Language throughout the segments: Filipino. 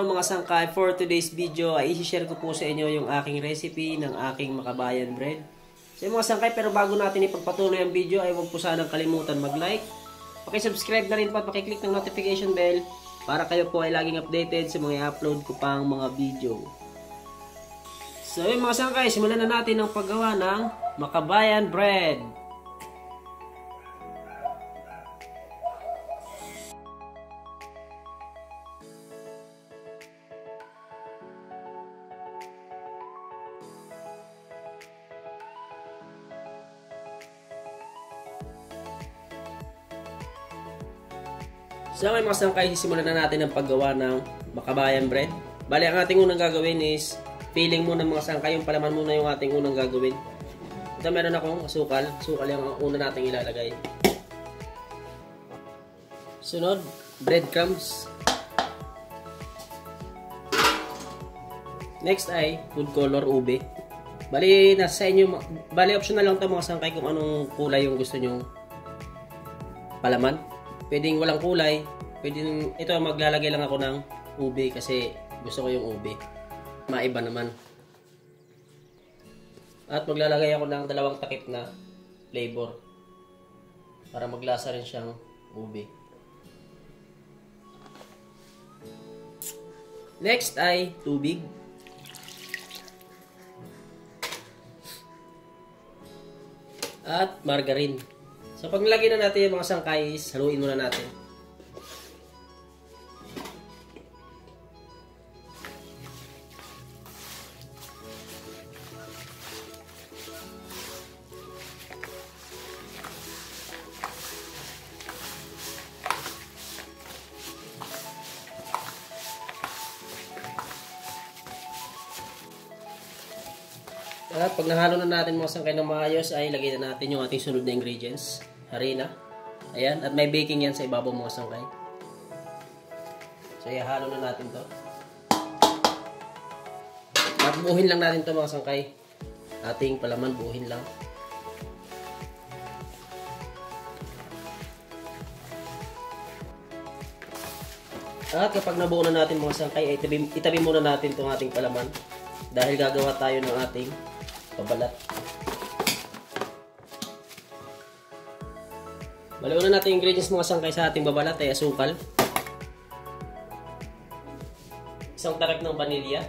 mga sangkay, for today's video ay isi-share ko po sa inyo yung aking recipe ng aking makabayan bread. So mga sangkay, pero bago natin ipagpatuloy ang video ay huwag po sanang kalimutan mag-like. Pakisubscribe na rin po at pakiclick ng notification bell para kayo po ay laging updated sa mga i-upload ko pang mga video. So yung mga sangkay, simulan na natin ang paggawa ng makabayan bread. So ngayon mga sangkay, simulan na natin ang paggawa ng makabayan bread. Bali, ang ating unang gagawin is filling muna mga sangkay. Yung palaman muna yung ating unang gagawin. Ito meron akong sukal. Sukal yung una nating ilalagay. Sunod, breadcrumbs. Next ay food color ube. Bali, nasa inyo, bali optional lang to mga sangkay kung anong kulay yung gusto nyo palaman. Pwedeng walang kulay. Pwedeng, ito maglalagay lang ako ng ube kasi gusto ko yung ube. Maiba naman. At maglalagay ako ng dalawang takip na flavor. Para maglasa rin siyang ube. Next ay tubig. At margarine. So pag nilagay na natin yung mga sangkais, haluin muna natin. At pag nahalo na natin mga sangkay ng maayos ay lagay na natin yung ating sunod na ingredients. Harina. Ayan. At may baking yan sa ibabaw mga sangkay. So ihalo na natin to. At buuhin lang natin to mga sangkay. Ating palaman buuhin lang. At kapag nabuo na natin mga sangkay, ay itabi, itabi muna natin itong ating palaman. Dahil gagawa tayo ng ating pabalat. Baliwan na natin ingredients mga sangkay sa ating babalat ay asukal. Isang tarak ng vanilya.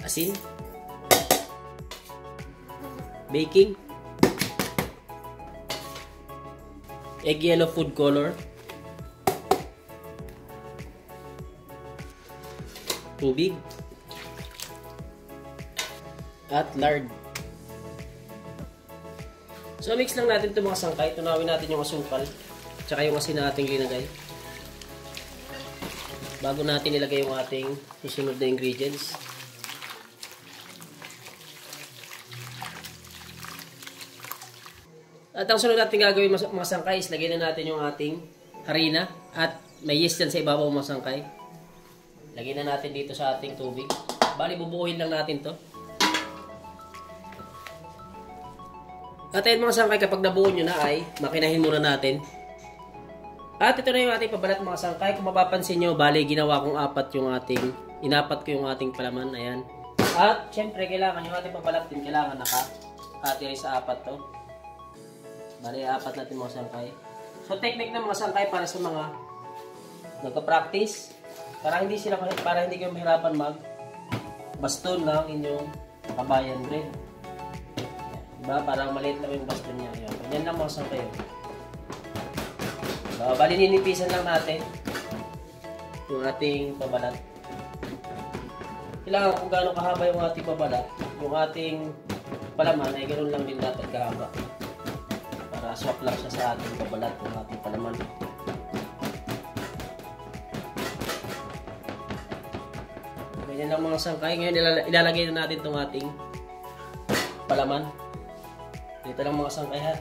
Asin. Baking. Egg yellow food color. Tubig at lard. So, mix lang natin itong mga sangkay. Tunawin natin yung asukal. Tsaka yung asin na ating linagay. Bago natin ilagay yung ating susunod na ingredients. At ang sunod natin gagawin mga sangkay is lagay na natin yung ating harina. At may yeast yan sa ibabaw mga sangkay. Lagay na natin dito sa ating tubig. Bali, bubuuhin lang natin to. At ayun mga sangkay, kapag nabuo nyo na ay, makinahin muna natin. At ito na yung ating pabalat mga sangkay. Kung mapapansin nyo, bali ginawa kong apat yung ating, inapat ko yung ating palaman. Ayan. At syempre, kailangan yung ating pabalat din, kailangan naka hati sa apat to. Bali, apat natin mga sangkay. So, technique ng mga sangkay para sa mga nagka-practice. Para hindi sila, para hindi kayo mahirapan mag baston ng inyong kabayan bread. Diba? Parang maliit lang yung baston niya. Yan, Ganyan lang mga sangkay. Diba? Bali, ninipisan lang natin yung ating pabalat. Kailangan kung gaano kahaba yung ating pabalat, yung ating palaman ay ganoon lang din dapat kahaba. Para swak lang siya sa ating pabalat yung ating palaman. Ganyan lang mga sangkay. Ngayon ilalagay na natin itong ating palaman. Dito lang mga sangkay ha.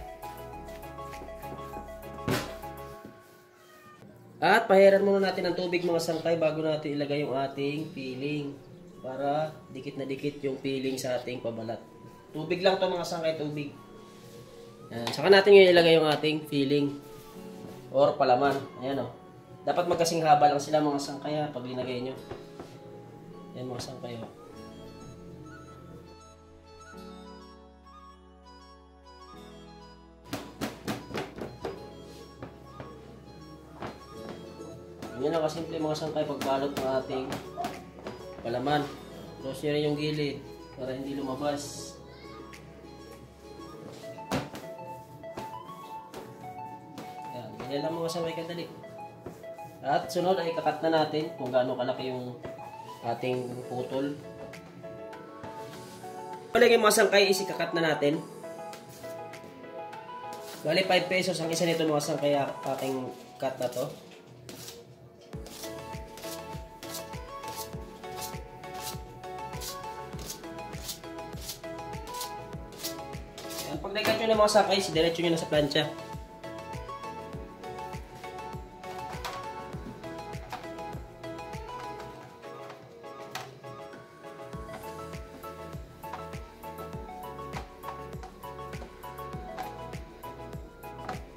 At pahiran muna natin ng tubig mga sangkay bago natin ilagay yung ating filling. Para dikit na dikit yung filling sa ating pabalat. Tubig lang to mga sangkay, tubig. Yan. Saka natin ngayon ilagay yung ating filling or palaman. Ayan o. Dapat magkasing haba lang sila mga sangkay ha, pag linagay nyo. Yan mga sangkay oh. Ganyan lang kasimple mga sangkay pagbalot ng ating palaman. Close rin yung gilid para hindi lumabas. Yan, ganyan lang mga sangkay kadali. At sunod ay kakat na natin kung gaano kalaki yung ating putol. Palagi mga sangkay is ikakat na natin. Bali 5 pesos ang isa nito mga sangkay aking cut na to. Nagkat nyo ng mga sakay, diretso nyo na sa plancha.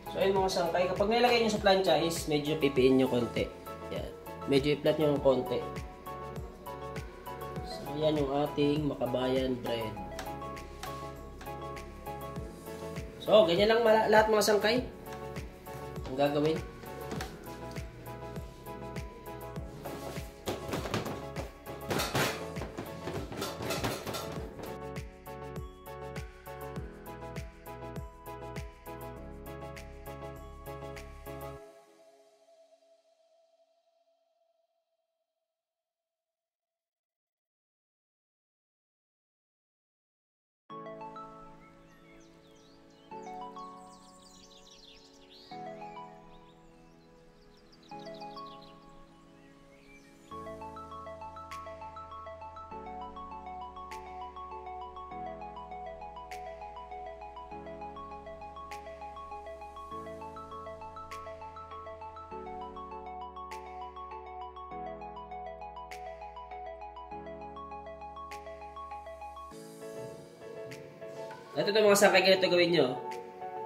So ayun mga sangkay, kapag nilagay nyo sa plancha is medyo pipiin nyo konti. Yan. Medyo i-flat nyo ng konti. So yan yung ating makabayan bread. So, ganyan lang lahat mga sangkay. Ang gagawin. Ito na mga sangkay ganito gawin nyo.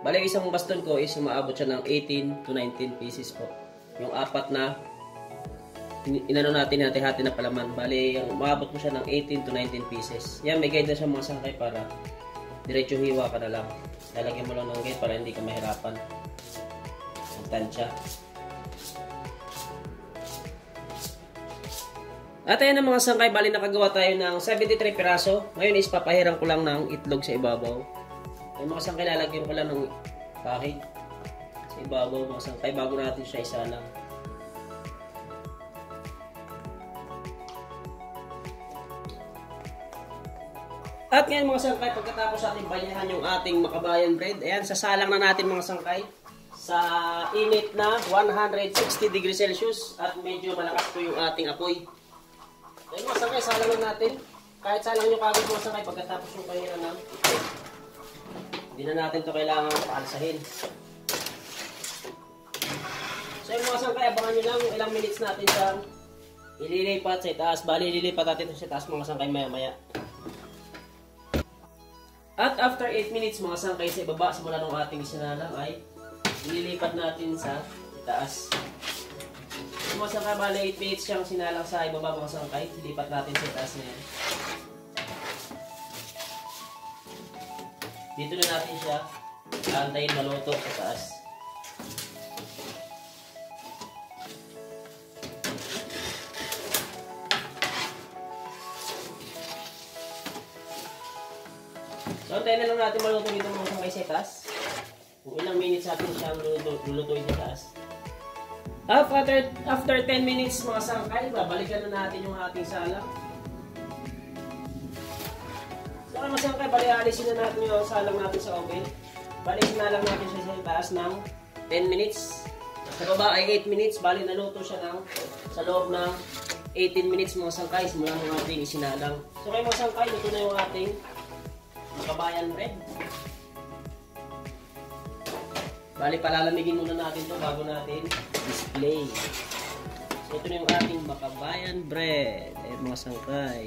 Bali, isang baston ko is umaabot siya ng 18 to 19 pieces po. Yung apat na in- inano natin hati-hati na palaman. Bali, yung umaabot mo siya ng 18 to 19 pieces. Yan, may guide na siya mga sangkay para diretso hiwa ka na lang. Lalagyan mo lang ng guide para hindi ka mahirapan. Ang tansya. At ayan ang mga sangkay, bali nakagawa tayo ng 73 piraso. Ngayon is papahiran ko lang ng itlog sa ibabaw. Yung mga sangkay lalagyan ko lang ng kahit sa ibabaw mga sangkay bago natin siya isalang. At ngayon mga sangkay, pagkatapos ating banyahan yung ating makabayan bread, ayan, sasalang na natin mga sangkay sa init na 160 degrees Celsius at medyo malakas po yung ating apoy. Ayun mga sangkay, salang lang natin. Kahit salang nyo kagad mga sangkay pagkatapos yung pahiran ng hindi na natin to kailangan paalsahin. So yung mga sangkay, abangan nyo lang ilang minutes natin siyang ililipat sa itaas. Bali, ililipat natin sa itaas mga sangkay maya maya. At after 8 minutes mga sangkay sa ibaba, simula ng ating isinalang ay ililipat natin sa itaas. Yung mga sangkay, bali 8 minutes siyang sinalang sa ibaba mga sangkay. Ilipat natin sa itaas na. Dito na natin siya antayin maluto sa taas. So, antayin na lang natin maluto dito mga sangkay sa taas. Kung ilang minutes natin siyang luluto, lulutuin sa taas. After, after 10 minutes mga sangkay, babalikan na natin yung ating salang. So, mga sangkay, bali alisin na natin yung salang natin sa oven. Balisin na lang natin siya sa taas ng 10 minutes. Sa baba ay 8 minutes, bali naluto siya ng sa loob ng 18 minutes mga sangkay simula ng ating isinalang. So kayo mga sangkay, luto na yung ating makabayan bread. Bali, palalamigin muna natin to bago natin display. So, ito na yung ating makabayan bread. Ayan mga sangkay.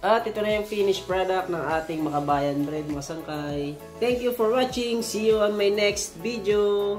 At ito na yung finished product ng ating makabayan bread mga sangkay. Thank you for watching. See you on my next video.